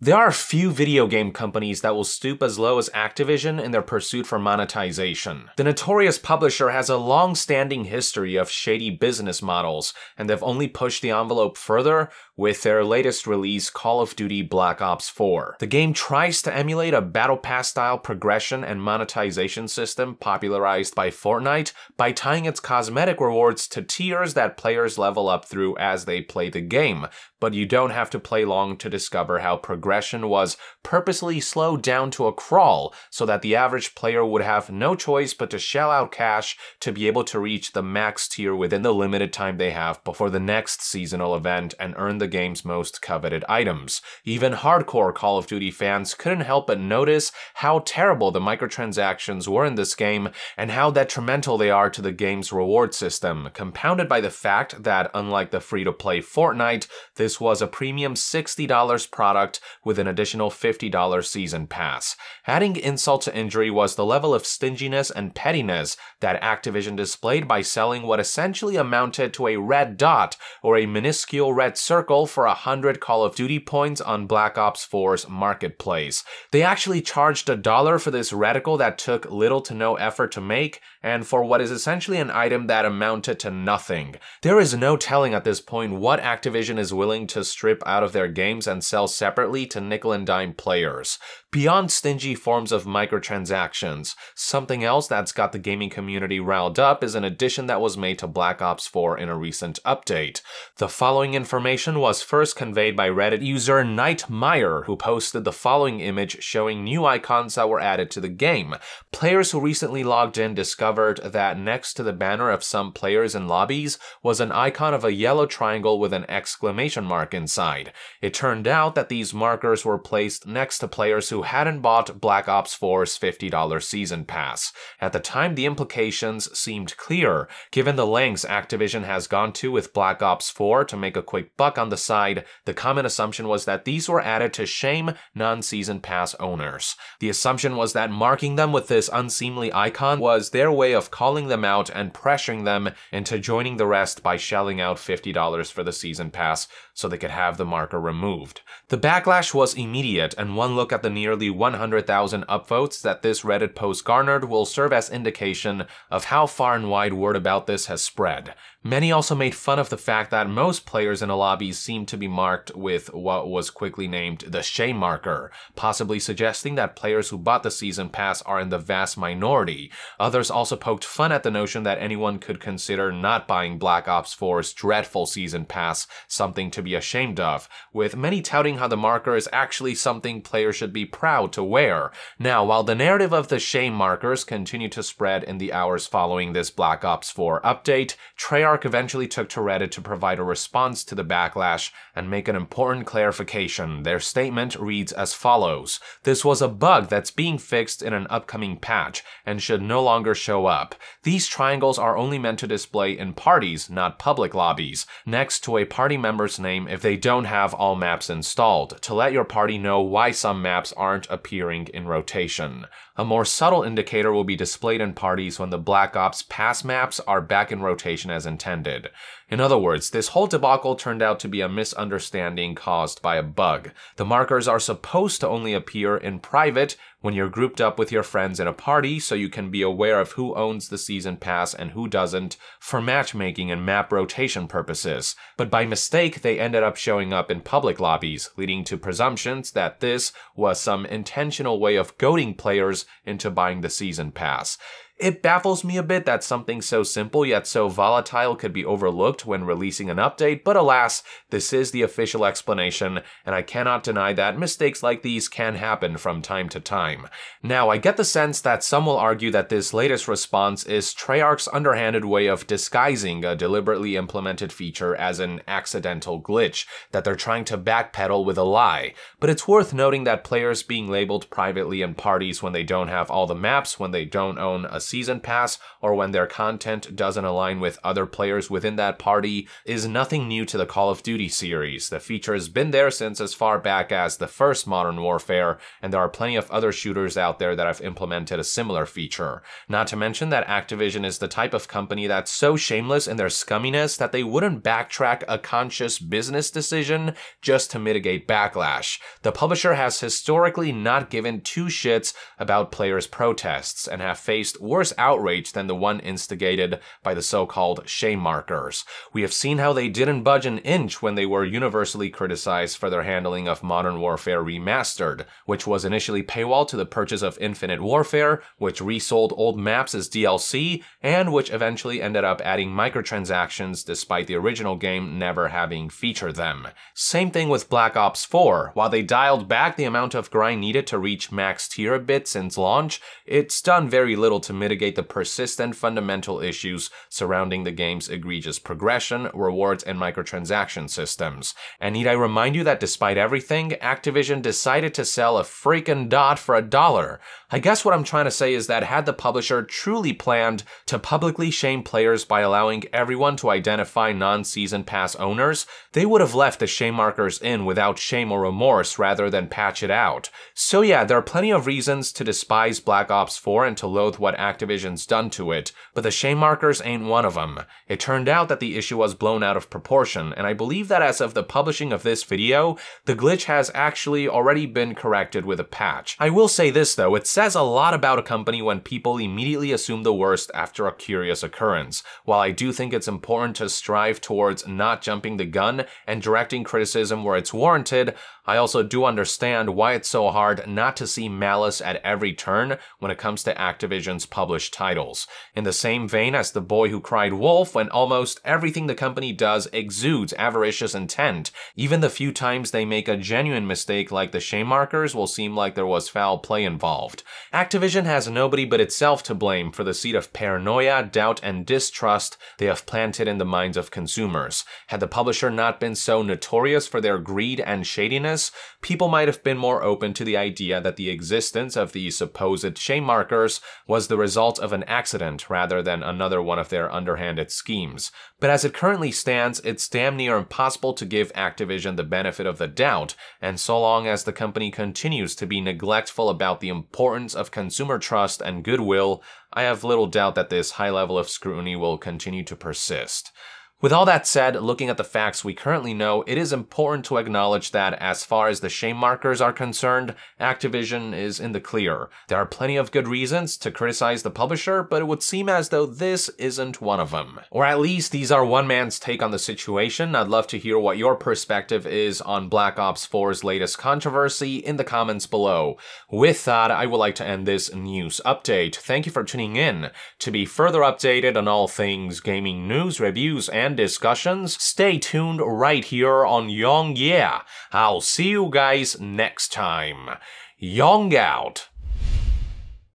There are few video game companies that will stoop as low as Activision in their pursuit for monetization. The notorious publisher has a long standing history of shady business models, and they've only pushed the envelope further with their latest release, Call of Duty Black Ops 4. The game tries to emulate a Battle Pass style progression and monetization system popularized by Fortnite by tying its cosmetic rewards to tiers that players level up through as they play the game, but you don't have to play long to discover how progression was purposely slowed down to a crawl so that the average player would have no choice but to shell out cash to be able to reach the max tier within the limited time they have before the next seasonal event and earn the game's most coveted items. Even hardcore Call of Duty fans couldn't help but notice how terrible the microtransactions were in this game and how detrimental they are to the game's reward system, compounded by the fact that unlike the free-to-play Fortnite, this this was a premium $60 product with an additional $50 season pass. Adding insult to injury was the level of stinginess and pettiness that Activision displayed by selling what essentially amounted to a red dot or a minuscule red circle for 100 Call of Duty points on Black Ops 4's marketplace. They actually charged a dollar for this reticle that took little to no effort to make, and for what is essentially an item that amounted to nothing. There is no telling at this point what Activision is willing willing to strip out of their games and sell separately to nickel and dime players. Beyond stingy forms of microtransactions, something else that's got the gaming community riled up is an addition that was made to Black Ops 4 in a recent update. The following information was first conveyed by Reddit user Nightmire, who posted the following image showing new icons that were added to the game. Players who recently logged in discovered that next to the banner of some players in lobbies was an icon of a yellow triangle with an exclamation mark inside. It turned out that these markers were placed next to players who hadn't bought Black Ops 4's $50 season pass. At the time, the implications seemed clear. Given the lengths Activision has gone to with Black Ops 4 to make a quick buck on the side, the common assumption was that these were added to shame non-season pass owners. The assumption was that marking them with this unseemly icon was their way of calling them out and pressuring them into joining the rest by shelling out $50 for the season pass so they could have the marker removed. The backlash was immediate, and one look at the nearly 100,000 upvotes that this Reddit post garnered will serve as indication of how far and wide word about this has spread. Many also made fun of the fact that most players in a lobby seemed to be marked with what was quickly named the shame marker, possibly suggesting that players who bought the season pass are in the vast minority. Others also poked fun at the notion that anyone could consider not buying Black Ops 4's dreadful season pass something to be ashamed of, with many touting how the marker is actually something players should be proud to wear. Now, while the narrative of the shame markers continued to spread in the hours following this Black Ops 4 update, Treyarch Treyarch eventually took to Reddit to provide a response to the backlash and make an important clarification. Their statement reads as follows This was a bug that's being fixed in an upcoming patch and should no longer show up. These triangles are only meant to display in parties, not public lobbies, next to a party member's name if they don't have all maps installed, to let your party know why some maps aren't appearing in rotation. A more subtle indicator will be displayed in parties when the Black Ops pass maps are back in rotation as intended. In other words, this whole debacle turned out to be a misunderstanding caused by a bug. The markers are supposed to only appear in private when you're grouped up with your friends in a party so you can be aware of who owns the season pass and who doesn't for matchmaking and map rotation purposes. But by mistake, they ended up showing up in public lobbies, leading to presumptions that this was some intentional way of goading players into buying the season pass. It baffles me a bit that something so simple yet so volatile could be overlooked when releasing an update, but alas, this is the official explanation, and I cannot deny that mistakes like these can happen from time to time. Now, I get the sense that some will argue that this latest response is Treyarch's underhanded way of disguising a deliberately implemented feature as an accidental glitch, that they're trying to backpedal with a lie, but it's worth noting that players being labeled privately in parties when they don't have all the maps, when they don't own a season pass or when their content doesn't align with other players within that party is nothing new to the Call of Duty series. The feature has been there since as far back as the first Modern Warfare, and there are plenty of other shooters out there that have implemented a similar feature. Not to mention that Activision is the type of company that's so shameless in their scumminess that they wouldn't backtrack a conscious business decision just to mitigate backlash. The publisher has historically not given two shits about players' protests and have faced worse outrage than the one instigated by the so-called shame markers. We have seen how they didn't budge an inch when they were universally criticized for their handling of Modern Warfare Remastered, which was initially paywall to the purchase of Infinite Warfare, which resold old maps as DLC, and which eventually ended up adding microtransactions despite the original game never having featured them. Same thing with Black Ops 4. While they dialed back the amount of grind needed to reach max tier a bit since launch, it's done very little to mitigate the persistent fundamental issues surrounding the game's egregious progression, rewards, and microtransaction systems. And need I remind you that despite everything, Activision decided to sell a freaking dot for a dollar. I guess what I'm trying to say is that had the publisher truly planned to publicly shame players by allowing everyone to identify non-season pass owners, they would have left the shame markers in without shame or remorse rather than patch it out. So yeah, there are plenty of reasons to despise Black Ops 4 and to loathe what Activision's done to it, but the shame markers ain't one of them. It turned out that the issue was blown out of proportion, and I believe that as of the publishing of this video, the glitch has actually already been corrected with a patch. I will say this though, it says a lot about a company when people immediately assume the worst after a curious occurrence. While I do think it's important to strive towards not jumping the gun and directing criticism where it's warranted, I also do understand why it's so hard not to see malice at every turn when it comes to Activision's published titles. In the same vein as The Boy Who Cried Wolf, when almost everything the company does exudes avaricious intent, even the few times they make a genuine mistake like the shame markers will seem like there was foul play involved. Activision has nobody but itself to blame for the seed of paranoia, doubt, and distrust they have planted in the minds of consumers. Had the publisher not been so notorious for their greed and shadiness, people might have been more open to the idea that the existence of these supposed shame markers was the result of an accident rather than another one of their underhanded schemes. But as it currently stands, it's damn near impossible to give Activision the benefit of the doubt, and so long as the company continues to be neglectful about the importance of consumer trust and goodwill, I have little doubt that this high level of scrutiny will continue to persist. With all that said, looking at the facts we currently know, it is important to acknowledge that as far as the shame markers are concerned, Activision is in the clear. There are plenty of good reasons to criticize the publisher, but it would seem as though this isn't one of them. Or at least these are one man's take on the situation. I'd love to hear what your perspective is on Black Ops 4's latest controversy in the comments below. With that, I would like to end this news update. Thank you for tuning in. To be further updated on all things gaming news, reviews, and and discussions, stay tuned right here on YongYea. I'll see you guys next time. Yong out.